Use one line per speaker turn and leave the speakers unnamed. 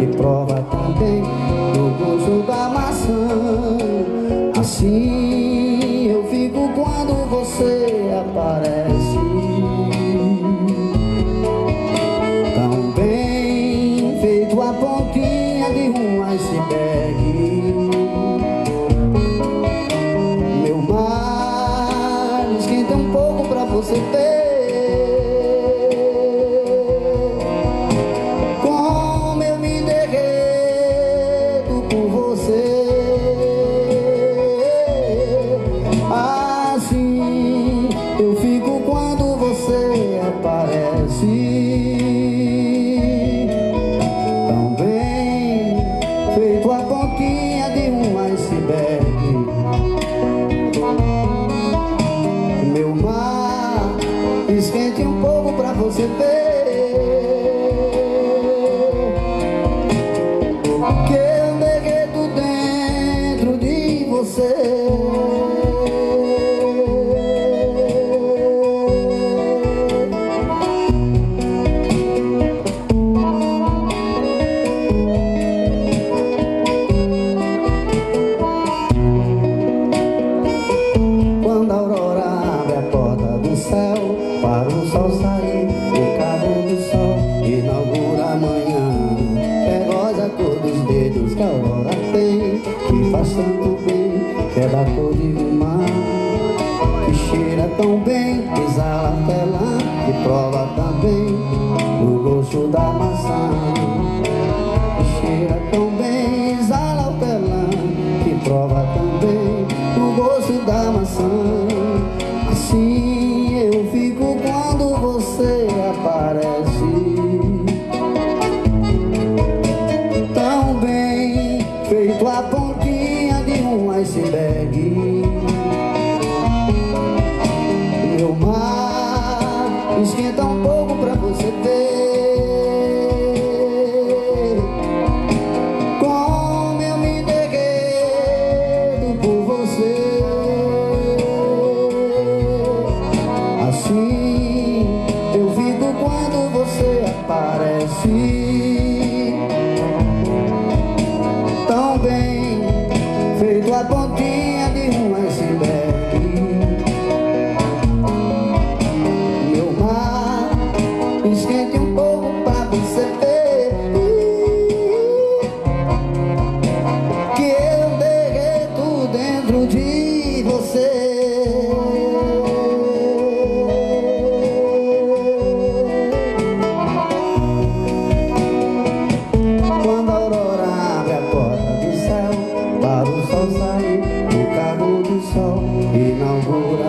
que prova também do gozo da maçã. Assim eu fico quando você aparece. Tão bem feito a pontinha de um iceberg. Meu mar esquenta um pouco pra você ter. não se que Aquele negueto dentro de você. Quando a aurora abre a porta do céu Para o sol sair hora tem Que faz tanto bem, que é da cor de mar Que cheira tão bem, exala pelã Que prova também o gosto da maçã. E cheira tão bem, exala o pelã Que prova também feito a pontinha de um iceberg. Meu mar esquenta um pouco pra você ver. Como eu me deguei por você. Assim eu vivo quando você aparece. esquente um pouco pra você ver Que eu derreto dentro de você. Quando a aurora abre a porta do céu Para o sol sair, o calor do sol inaugura